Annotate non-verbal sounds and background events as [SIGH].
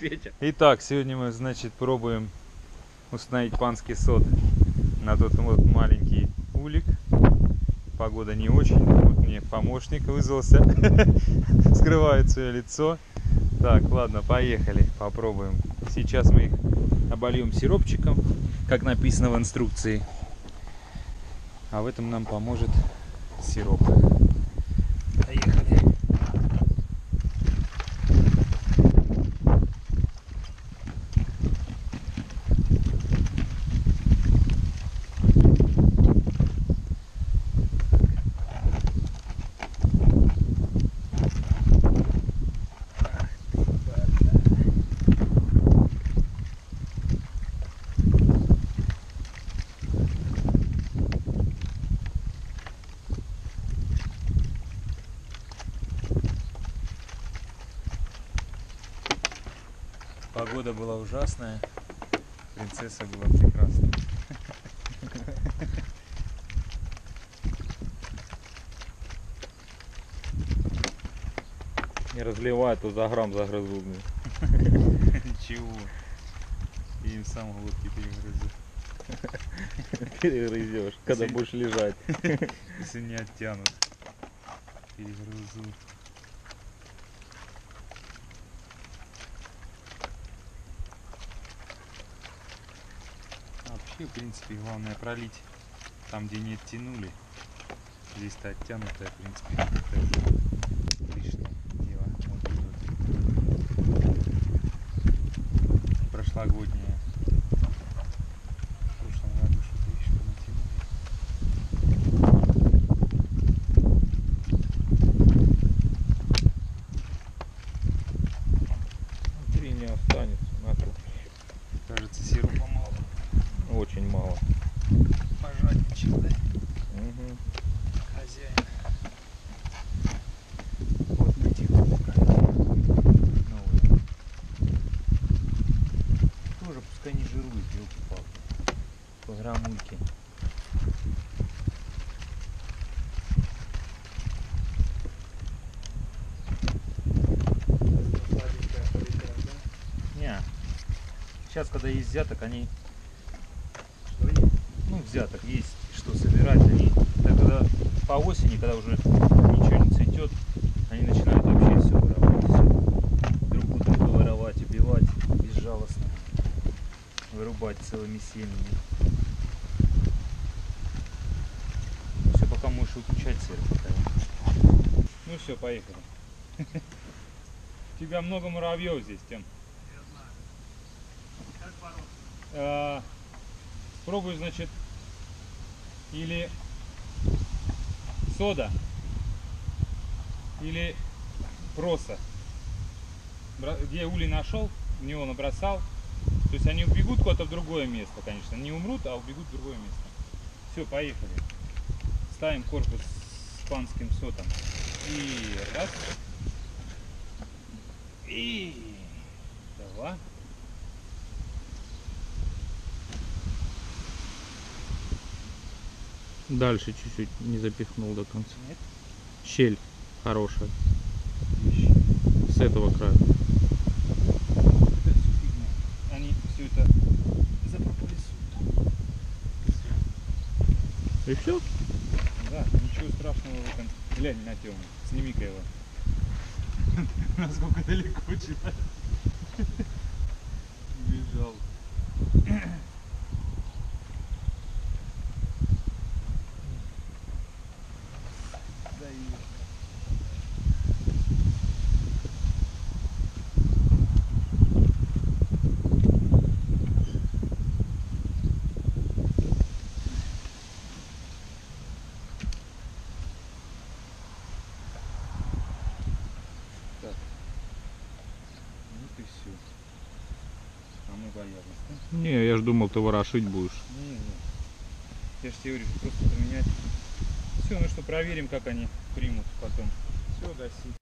Петя. [LAUGHS] Итак, сегодня мы, значит, пробуем установить панский сот на тот вот маленький улик. Погода не очень, тут мне помощник вызвался, [LAUGHS] скрывает свое лицо. Так, ладно, поехали, попробуем. Сейчас мы их обольем сиропчиком, как написано в инструкции. А в этом нам поможет сироп. Погода была ужасная, принцесса была прекрасная. [LAUGHS] Не разливай, то за грамм загрызу. блин. Ничего. Я им сам глотки перегрызу. Перегрызешь, когда будешь лежать. [LAUGHS] Если не оттянут. Перегрызу. А Вообще, в принципе, главное пролить там, где не оттянули. Здесь-то оттянутое, в принципе, это уже лишнее дело. Вот тут вот. Прошлогоднее. В прошлом году что-то еще натянули. Три не останется, на. Кажется, сиропа мало. Очень мало. Пожадничал, да? Мгм. Хозяин. Вот тихонько. Новые. Тоже пускай не жирует, елки-палки. По граммульке. Не. Сейчас, когда есть взяток, они ну, взяток есть что собирать, они так когда по осени, когда уже ничего не цветет, они начинают вообще все воровать, всё. друг у друга воровать, убивать безжалостно, вырубать целыми семьями. Все, пока можешь выключать сервис. Ну все, поехали. У [LAUGHS] тебя много муравьев здесь, Тем. А, Пробуй, значит, или сода, или проса. Где улей нашел, в него набросал. То есть они убегут куда-то в другое место, конечно. Не умрут, а убегут в другое место. Все, поехали. Ставим корпус с панским сотом. И раз. И два. Дальше чуть-чуть не запихнул до конца. Нет. Щель хорошая. Еще. С этого края. Это все фигня. Они все это запропулисуют. И все. Да, ничего страшного в этом. Глянь на Тему. Сними-ка его. [LAUGHS] Насколько далеко человек. [LAUGHS] Бежал. [CLEARS THROAT] Да и... Так. Вот и все. Не, я ж думал, ты ворошить будешь. Не, не. Я же тебе говорю, просто поменять. Все, ну что, проверим, как они примут потом. Все, гаси.